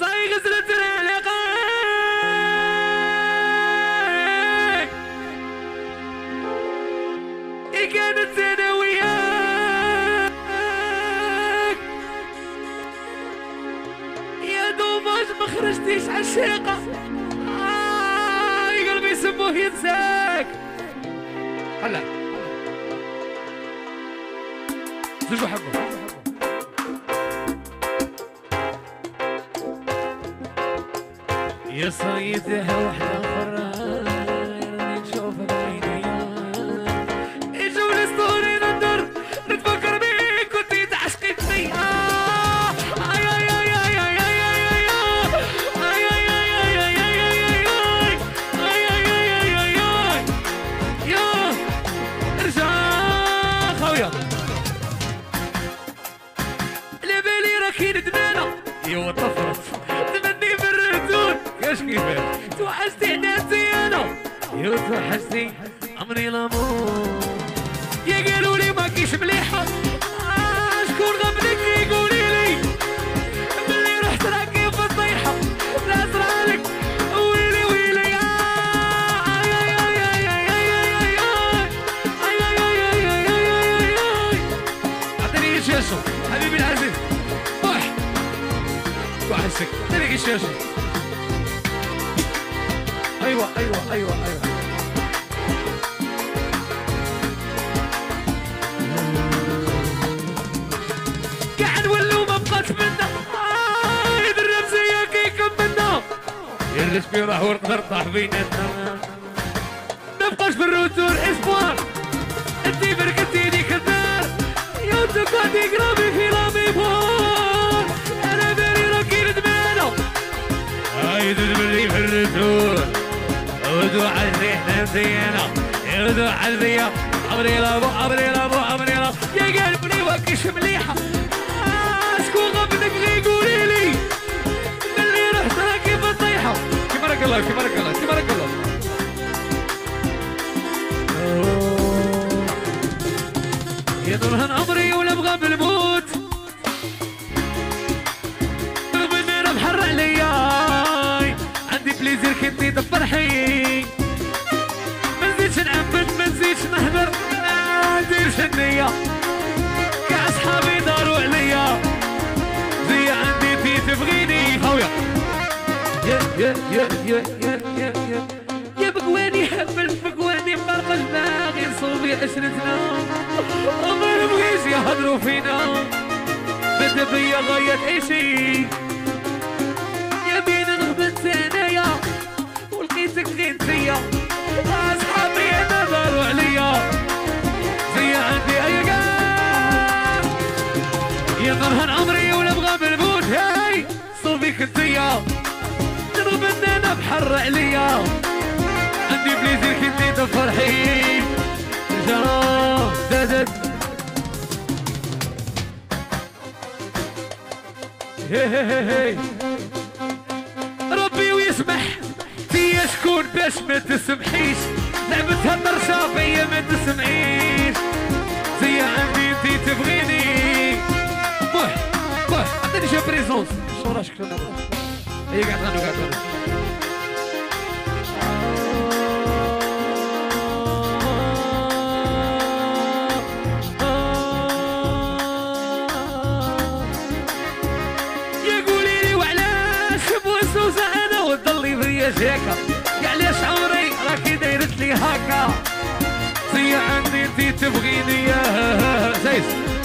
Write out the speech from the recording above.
صاي غزلت العلاقة إيه كانت وياك يا دوماج ما خرجتيش عشيقة قلبي سموه ينساك. هلا. زوجوا حبه. يا صيتها وحده أخرى راني نشوفها بعينيا لي سطوري ندور نتفكر بيك كنتي تعشقي فيا رجع توحشتي نفسي أنا يو توحشتي عمري لامور يا قالوا لي ماكيش مليحه شكون غبنك يقولي لي ملي رحت راكي في الصيحه لا صرالك ويلي ويلي اعطيني الشاشه حبيبي العزيز بوح توحشتك اعطيني الشاشه أيوه أيوه أيوه أيوه. قاعد ولو ما بقات منا يدرب زيك يكملنا الرسمي راح ورطرطح بيناتنا ما بقاش في الروتور اسبوار أنتي بركتيني كدار يا تقعدي قرابي هدينا يرد حذية أبريلا بو أبريلا بو أبريلا يا قلبني واكش مليحة شكون غبنك غي قولي لي. ملي رحت راكي فطيحة طيحة تبارك الله تبارك الله تبارك الله. يا يضرهن أمري ولا بغى بالموت رغم إني راه محر عليا عندي بليزير كي نطيب فرحي يا يا يا يا يا يا. يا بقواني حمل بقواني فرق الباغي صوبي عشرتنا وما نبغيش يهضروا فينا. بدأ بيا غاية عيشي. يا بين نغبت أنايا ولقيتك غير انتيا أصحابي أنا داروا عليا. زيا عندي ايا يا فرحان بحر عليا عندي بليزر كنتي تفرحي جرام زادت. هي هي هي ربي ويسمح. فيا شكون باش ما تسمحيش. لعبتها النرشة فيا ما تسمعيش زي عندي انتي تبغيني. بوح بوح عطيني شي بريزونس. شو راه هي قاعد غنو قاعد غنو وتضلي فيا شيكة علاش عمري راكي دايرت لي هكا؟ زي عندي انتي تبغيني يا زيس.